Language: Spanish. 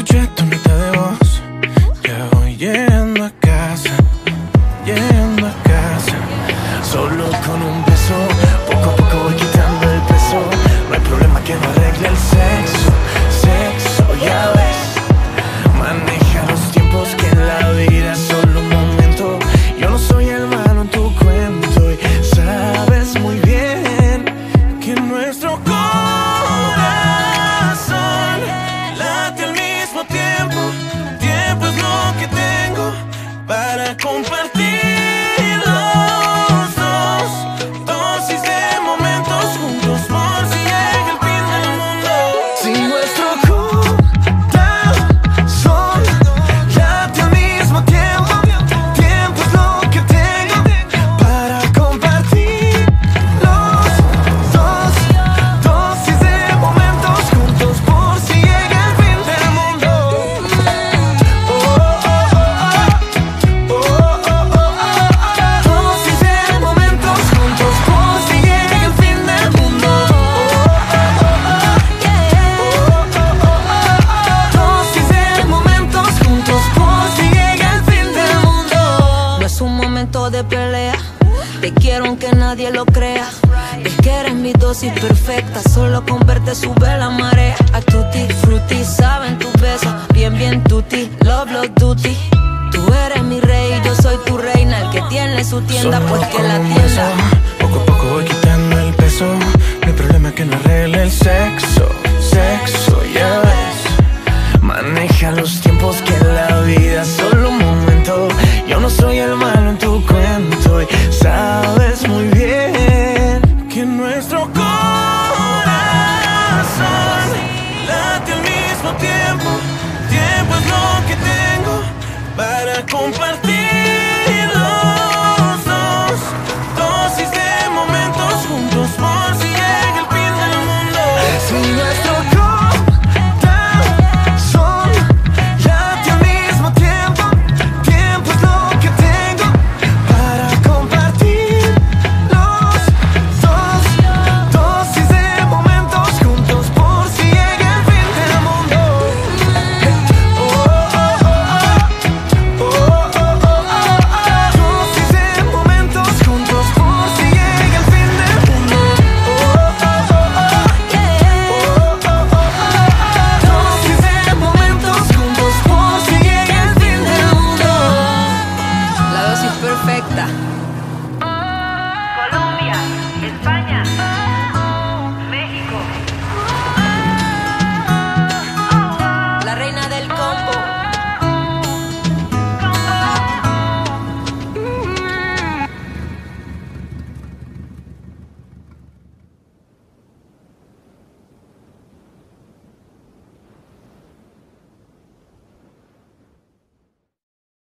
escuché tu nota de voz. Ya voy llegando a casa, llegando a casa. Solo con un beso. nadie lo crea. Es que eres mi dosis perfecta, solo con verte sube la marea. A tutti frutti, saben tus besos, bien bien tutti, love love. Tú eres mi rey, yo soy tu reina, el que tiene su tienda solo pues porque la tienda. Beso, poco a poco voy quitando el peso, mi problema es que no arregle el ser. compartir. perfecta.